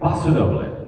Paso doble.